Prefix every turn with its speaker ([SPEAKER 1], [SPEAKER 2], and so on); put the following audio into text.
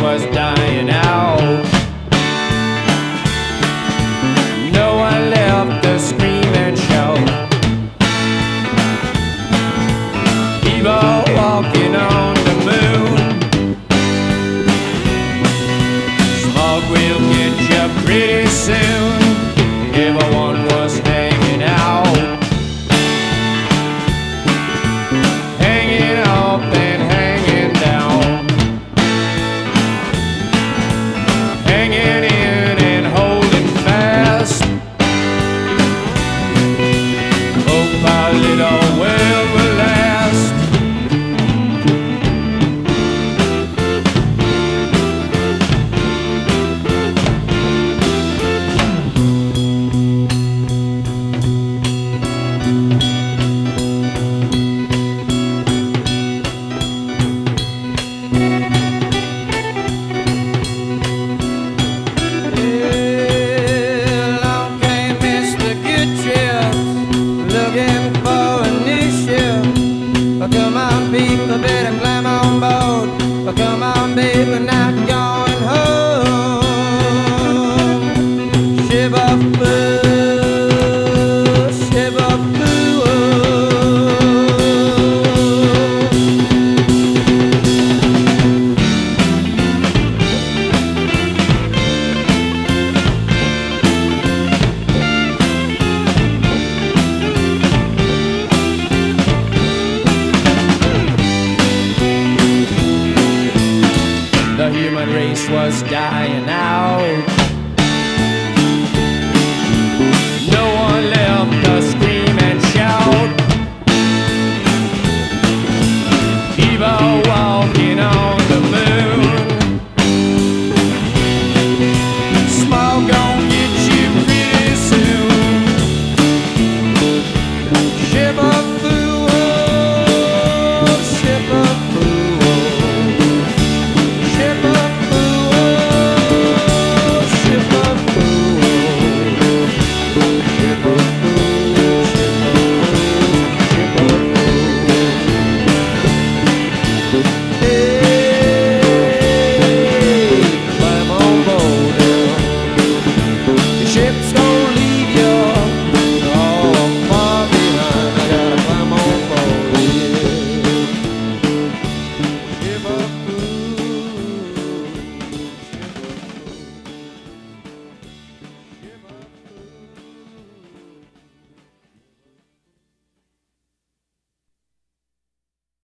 [SPEAKER 1] was dying out. No one left to scream and shout. People walking on the moon. Smoke will get you pretty soon. Come on, people, Was dying out.